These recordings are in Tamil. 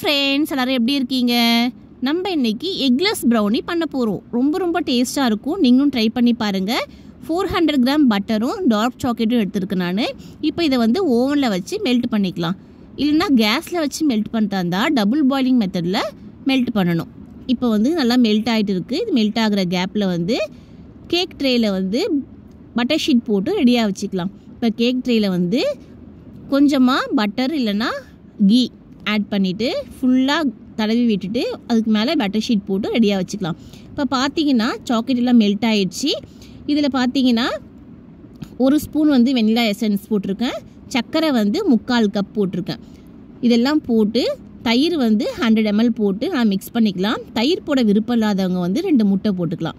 ஃப்ரெண்ட்ஸ் எல்லோரும் எப்படி இருக்கீங்க? நம்ம இன்னைக்கு எக்லெஸ் ப்ரௌனி பண்ண போகிறோம் ரொம்ப ரொம்ப டேஸ்ட்டாக இருக்கும். நீங்களும் ட்ரை பண்ணி பாருங்கள் ஃபோர் ஹண்ட்ரட் கிராம் பட்டரும் டார்க் சாக்லேட்டும் எடுத்துருக்கேன் நான். இப்போ இதை வந்து ஓவனில் வச்சு மெல்ட் பண்ணிக்கலாம். இல்லைன்னா கேஸில் வச்சு மெல்ட் பண்ணுறதா இருந்தால் டபுள் பாயிலிங் மெத்தடில் மெல்ட் பண்ணணும். இப்போ வந்து நல்லா மெல்ட் ஆகிட்டு இருக்குது இது மெல்ட் ஆகிற கேப்பில் வந்து கேக் ட்ரேயில் வந்து பட்டர் ஷீட் போட்டு ரெடியாக வச்சுக்கலாம். இப்போ கேக் ட்ரேயில் வந்து கொஞ்சமாக பட்டர் இல்லைன்னா கீ ஆட் பண்ணிவிட்டு ஃபுல்லாக தடவி விட்டுட்டு அதுக்கு மேலே பட்டர் ஷீட் போட்டு ரெடியாக வச்சுக்கலாம். இப்போ பார்த்தீங்கன்னா சாக்லேட் எல்லாம் மெல்ட் ஆகிடுச்சு இதில் பார்த்தீங்கன்னா ஒரு ஸ்பூன் வந்து வெனிலா எசன்ஸ் போட்டிருக்கேன். சர்க்கரை வந்து முக்கால் கப் போட்டிருக்கேன். இதெல்லாம் போட்டு தயிர் வந்து ஹண்ட்ரட் எம்எல் போட்டு நான் மிக்ஸ் பண்ணிக்கலாம். தயிர் போட விருப்பம் இல்லாதவங்க வந்து ரெண்டு முட்டை போட்டுக்கலாம்.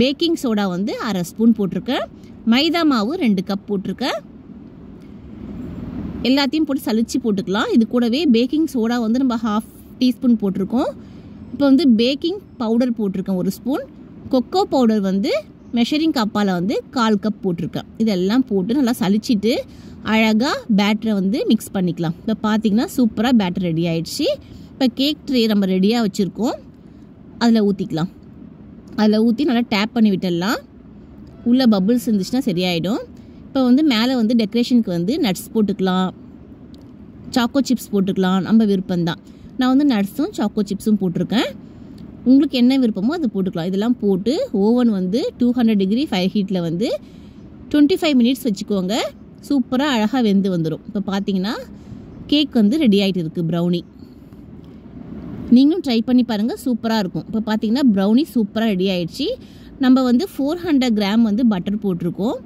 பேக்கிங் சோடா வந்து அரை ஸ்பூன் போட்டிருக்கேன். மைதா மாவு ரெண்டு கப் போட்டிருக்கேன். எல்லாத்தையும் போட்டு சலிச்சு போட்டுக்கலாம். இது கூடவே பேக்கிங் சோடா வந்து நம்ம ஹாஃப் டீஸ்பூன் போட்டிருக்கோம். இப்போ வந்து பேக்கிங் பவுடர் போட்டிருக்கேன் ஒரு ஸ்பூன் கொக்கோ பவுடர் வந்து மெஷரிங் கப்பால் வந்து கால் கப் போட்டிருக்கேன். இதெல்லாம் போட்டு நல்லா சலிச்சிட்டு அழகாக பேட்டரை வந்து மிக்ஸ் பண்ணிக்கலாம். இப்போ பார்த்தீங்கன்னா சூப்பராக பேட்டர் ரெடி ஆயிடுச்சு. இப்போ கேக் ட்ரே நம்ம ரெடியாக வச்சுருக்கோம். அதில் ஊற்றிக்கலாம் அதில் ஊற்றி நல்லா டேப் பண்ணி விட்டுடலாம். உள்ளே பபுள்ஸ் இருந்துச்சுன்னா சரியாயிடும். இப்போ வந்து மேலே வந்து டெக்கரேஷனுக்கு வந்து நட்ஸ் போட்டுக்கலாம். சாக்கோ சிப்ஸ் போட்டுக்கலாம். நம்ம விருப்பம்தான். நான் வந்து நட்ஸும் சாக்கோ சிப்ஸும் போட்டிருக்கேன். உங்களுக்கு என்ன விருப்பமோ அது போட்டுக்கலாம். இதெல்லாம் போட்டு ஓவன் வந்து டூ ஹண்ட்ரட் டிகிரி ஃபைவ் ஹீட்டில் வந்து டுவெண்ட்டி ஃபைவ் மினிட்ஸ் வச்சுக்கோங்க. சூப்பராக அழகாக வெந்து வந்துடும் இப்போ பார்த்தீங்கன்னா கேக் வந்து ரெடி ஆகிட்டு இருக்குது ப்ரௌனி நீங்களும் ட்ரை பண்ணி பாருங்கள் சூப்பராக இருக்கும். இப்போ பார்த்தீங்கன்னா ப்ரௌனி சூப்பராக ரெடி ஆகிடுச்சி நம்ம வந்து ஃபோர் ஹண்ட்ரட் கிராம் வந்து பட்டர் போட்டிருக்கோம்.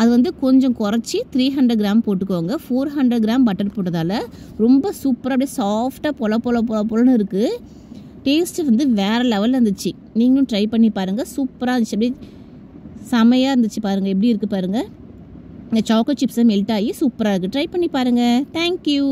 அது வந்து கொஞ்சம் குறைச்சி த்ரீ ஹண்ட்ரட் கிராம் போட்டுக்கோங்க. ஃபோர் ஹண்ட்ரட் கிராம் பட்டர் போட்டதால் ரொம்ப சூப்பராக அப்படியே சாஃப்டாக பொல பொல பொல பொலன்னு இருக்குது டேஸ்ட்டு வந்து வேறு லெவலில் இருந்துச்சு. நீங்களும் ட்ரை பண்ணி பாருங்கள் சூப்பராக இருந்துச்சு. அப்படியே செமையாக இருந்துச்சு பாருங்கள் எப்படி இருக்குது பாருங்கள் இந்த சாக்கோ சிப்ஸை மெல்ட் ஆகி சூப்பராக இருக்குது ட்ரை பண்ணி பாருங்கள் தேங்க்யூ